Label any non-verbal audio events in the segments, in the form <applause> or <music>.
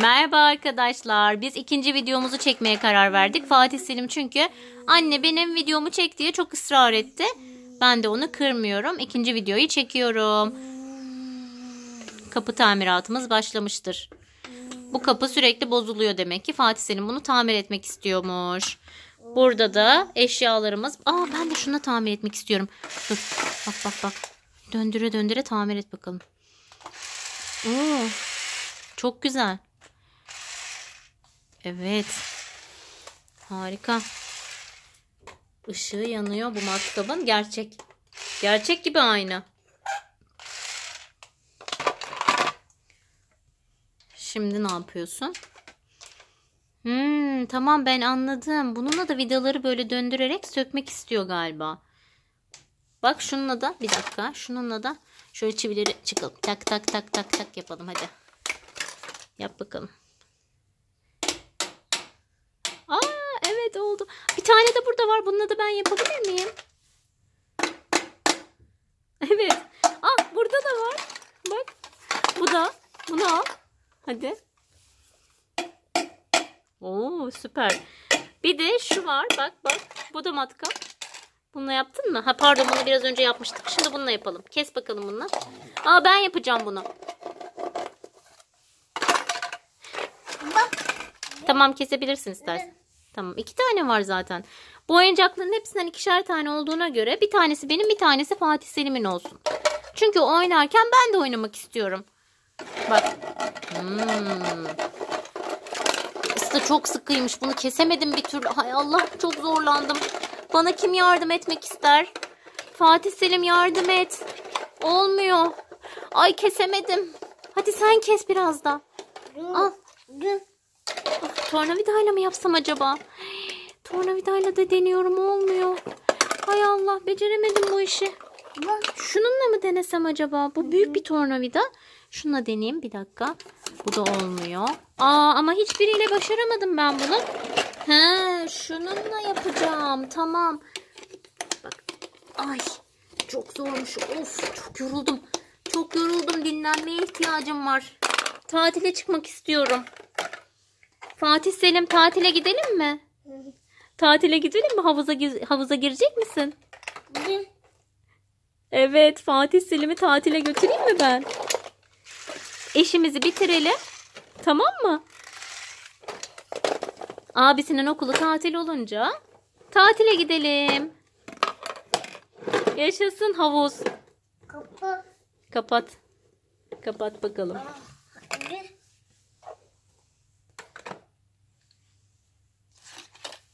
Merhaba arkadaşlar. Biz ikinci videomuzu çekmeye karar verdik. Fatih Selim çünkü anne benim videomu çek diye çok ısrar etti. Ben de onu kırmıyorum. İkinci videoyu çekiyorum. Kapı tamiratımız başlamıştır. Bu kapı sürekli bozuluyor demek ki Fatih Selim bunu tamir etmek istiyormuş. Burada da eşyalarımız. Aa ben de şunu tamir etmek istiyorum. Dur bak bak bak. Döndüre döndüre tamir et bakalım. Oo, çok güzel. Evet. Harika. Işığı yanıyor bu matkabın. Gerçek. Gerçek gibi aynı. Şimdi ne yapıyorsun? Hmm, tamam ben anladım. Bununla da vidaları böyle döndürerek sökmek istiyor galiba. Bak şununla da bir dakika. Şununla da şöyle çivileri çıkalım. Tak tak tak tak tak yapalım hadi. Yap bakalım. Aa evet oldu. Bir tane de burada var. Bununla da ben yapabilir miyim? Evet. Ah burada da var. Bak. Bu da. Bunu al. Hadi. Oo süper. Bir de şu var. Bak bak. Bu da matkap. Bununla yaptın mı? Ha pardon bunu biraz önce yapmıştık. Şimdi bununla yapalım. Kes bakalım bununla. Aa ben yapacağım bunu. Tamam kesebilirsin istersen. Tamam iki tane var zaten. Bu oyuncakların hepsinden ikişer tane olduğuna göre bir tanesi benim bir tanesi Fatih Selim'in olsun. Çünkü oynarken ben de oynamak istiyorum. Bak. Hmm. Islı çok sıkıymış. Bunu kesemedim bir türlü. Hay Allah çok zorlandım. Bana kim yardım etmek ister? Fatih Selim yardım et. Olmuyor. Ay kesemedim. Hadi sen kes biraz da. Al. Tornavidayla mı yapsam acaba? Tornavidayla da deniyorum olmuyor. Hay Allah beceremedim bu işi. Şununla mı denesem acaba? Bu büyük bir tornavida. Şununla deneyeyim bir dakika. Bu da olmuyor. Aa ama hiçbiriyle başaramadım ben bunu. He, şununla yapacağım. Tamam. Bak. Ay çok zormuş. Of çok yoruldum. Çok yoruldum. Dinlenmeye ihtiyacım var. Tatile çıkmak istiyorum. Fatih Selim tatile gidelim mi? Tatile gidelim mi? Havuza havuza girecek misin? Evet, Fatih Selim'i tatile götüreyim mi ben? İşimizi bitirelim. Tamam mı? Abisinin okulu tatil olunca tatile gidelim. Yaşasın havuz. Kapat. Kapat. Kapat bakalım.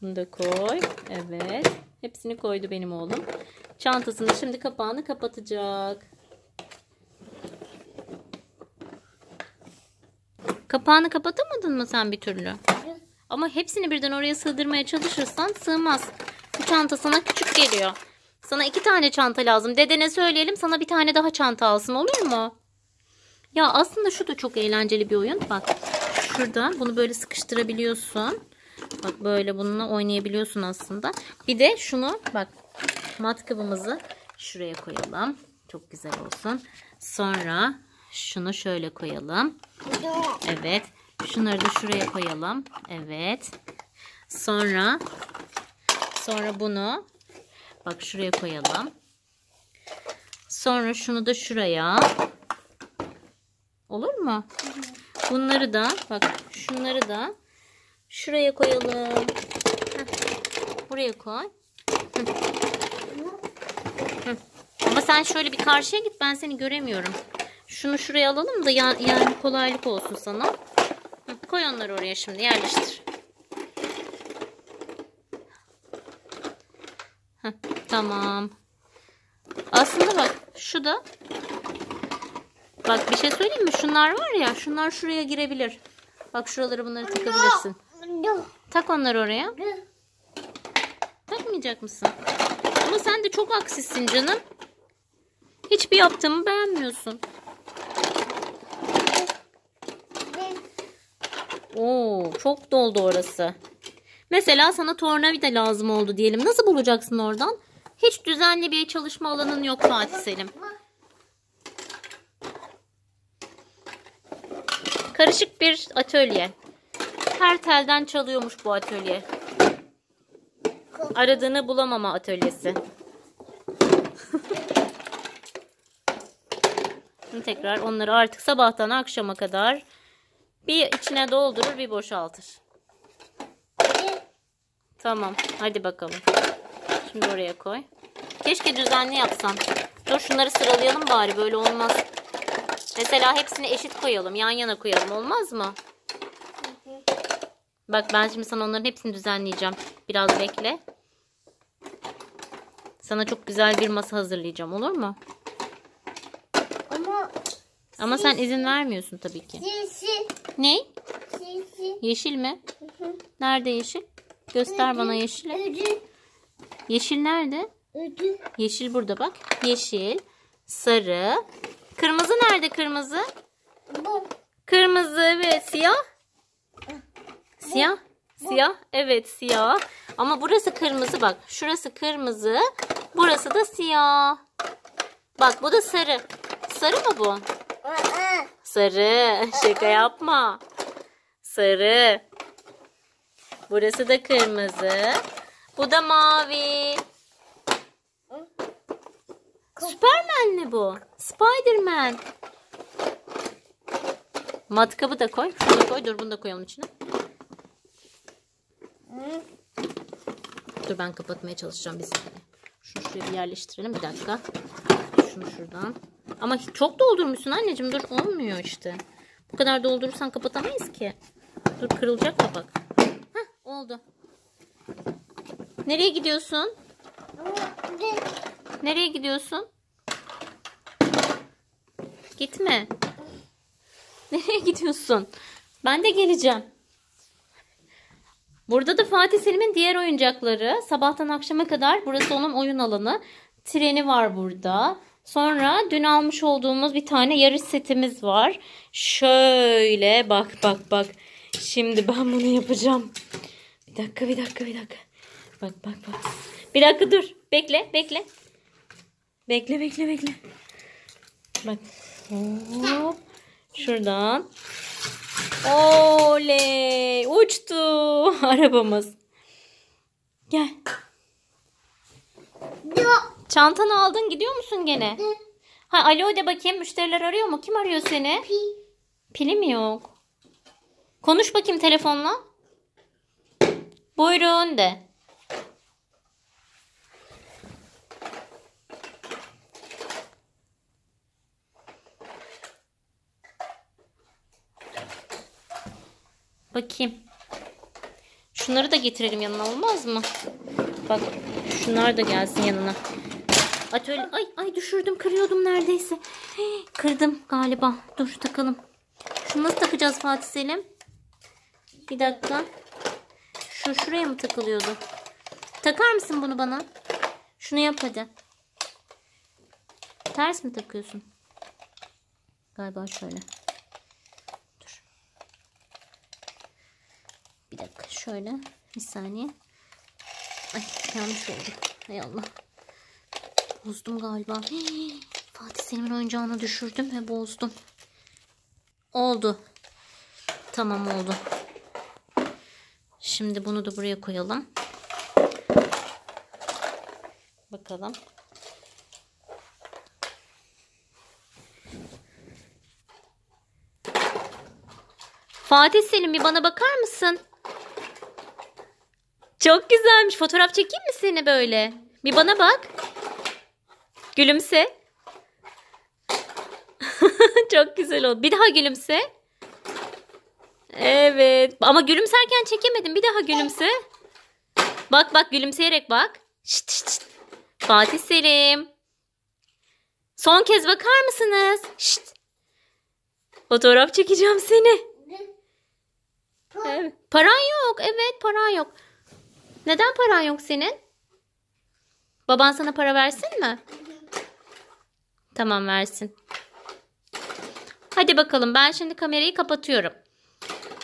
Bunu da koy. Evet. Hepsini koydu benim oğlum. Çantasını şimdi kapağını kapatacak. Kapağını kapatamadın mı sen bir türlü? Ama hepsini birden oraya sığdırmaya çalışırsan sığmaz. Bu çanta sana küçük geliyor. Sana iki tane çanta lazım. Dedene söyleyelim sana bir tane daha çanta alsın olur mu? Ya aslında şu da çok eğlenceli bir oyun. Bak şuradan bunu böyle sıkıştırabiliyorsun. Bak böyle bununla oynayabiliyorsun aslında. Bir de şunu bak matkabımızı şuraya koyalım. Çok güzel olsun. Sonra şunu şöyle koyalım. Evet. Şunları da şuraya koyalım. Evet. Sonra sonra bunu bak şuraya koyalım. Sonra şunu da şuraya. Olur mu? Bunları da bak şunları da şuraya koyalım. Heh. Buraya koy. Hı. Hı. Ama sen şöyle bir karşıya git ben seni göremiyorum. Şunu şuraya alalım da ya, yani kolaylık olsun sana. Hı, koy onları oraya şimdi yerleştir. Heh, tamam. Aslında bak şu da bak bir şey söyleyeyim mi? Şunlar var ya şunlar şuraya girebilir. Bak şuraları bunları takabilirsin. Tak onları oraya. Takmayacak mısın? Ama sen de çok aksissin canım. Hiçbir yaptığımı beğenmiyorsun. Oo, çok doldu orası. Mesela sana tornavida lazım oldu diyelim. Nasıl bulacaksın oradan? Hiç düzenli bir çalışma alanın yok Fatih Selim. Karışık bir atölye. Her telden çalıyormuş bu atölye. Aradığını bulamama atölyesi. Şimdi tekrar onları artık sabahtan akşama kadar bir içine doldurur bir boşaltır. Tamam hadi bakalım. Şimdi oraya koy. Keşke düzenli yapsam. Dur şunları sıralayalım bari böyle olmaz. Mesela hepsini eşit koyalım yan yana koyalım olmaz mı? Bak ben şimdi sana onların hepsini düzenleyeceğim. Biraz bekle. Sana çok güzel bir masa hazırlayacağım olur mu? Ama Ama sen izin vermiyorsun tabii ki. sisi Ne? sisi Yeşil mi? Nerede yeşil? Göster bana yeşili. ödü Yeşil nerede? ödü Yeşil burada bak. Yeşil, sarı. Kırmızı nerede kırmızı? bu Kırmızı evet. Siyah? Siyah? Siyah? Evet siyah. Ama burası kırmızı bak. Şurası kırmızı. Burası da siyah. Bak bu da sarı. Sarı mı bu? Sarı. Şaka yapma. Sarı. Burası da kırmızı. Bu da mavi. Süpermen mi bu? Spiderman. Matkabı da koy. Şunu da koy. Dur bunu da koyalım içine. Dur ben kapatmaya çalışacağım bir saniye. Şunu şuraya bir yerleştirelim. Bir dakika. Şunu şuradan. Ama çok doldurmuşsun anneciğim. Dur olmuyor işte. Bu kadar doldurursan kapatamayız ki. Dur kırılacak kapak. Heh, oldu. Nereye gidiyorsun? Nereye gidiyorsun? Gitme. Nereye gidiyorsun? Ben de geleceğim. Burada da Fatih Selim'in diğer oyuncakları. Sabahtan akşama kadar burası onun oyun alanı. Treni var burada. Sonra dün almış olduğumuz bir tane yarış setimiz var. Şöyle bak bak bak. Şimdi ben bunu yapacağım. Bir dakika bir dakika bir dakika. Bak bak bak. Bir dakika dur. Bekle bekle. Bekle bekle bekle. Bak. Hop. Şuradan. Oley. Uçtu <laughs> arabamız. Gel. Çantanı aldın gidiyor musun gene? Ha alo de bakayım müşteriler arıyor mu? Kim arıyor seni? pi Pili mi yok? Konuş bakayım telefonla. Buyurun de. Bakayım. Şunları da getirelim yanına olmaz mı? Bak şunlar da gelsin yanına. Atölye ay ay düşürdüm kırıyordum neredeyse. <gasps> Kırdım galiba. Dur takalım. Şunu nasıl takacağız Fatih Selim? Bir dakika. Şu şuraya mı takılıyordu? Takar mısın bunu bana? Şunu yap hadi. Ters mi takıyorsun? Galiba şöyle. Dur. Bir dakika şöyle. Bir saniye. Ay yanlış oldu. Hay Allah. Bozdum galiba. Hii, Fatih Selim'in oyuncağını düşürdüm ve bozdum. Oldu. Tamam oldu. Şimdi bunu da buraya koyalım. Bakalım. Fatih Selim bir bana bakar mısın? Çok güzelmiş. Fotoğraf çekeyim mi seni böyle? Bir bana bak. Gülümse. <laughs> Çok güzel oldu. Bir daha gülümse. Evet. Ama gülümserken çekemedim. Bir daha gülümse. Bak bak gülümseyerek bak. Şşt, şşt, şşt. Fatih Selim. Son kez bakar mısınız? Şşt. Fotoğraf çekeceğim seni. Evet. Paran yok. Evet paran yok. Neden paran yok senin? Baban sana para versin mi? Tamam versin. Hadi bakalım ben şimdi kamerayı kapatıyorum.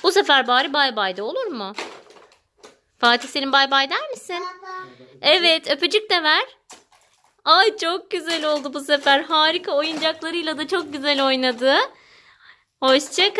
Bu sefer bari bay bay de olur mu? Fatih senin bay bay der misin? Evet öpücük de ver. Ay çok güzel oldu bu sefer. Harika oyuncaklarıyla da çok güzel oynadı. Hoşça kal.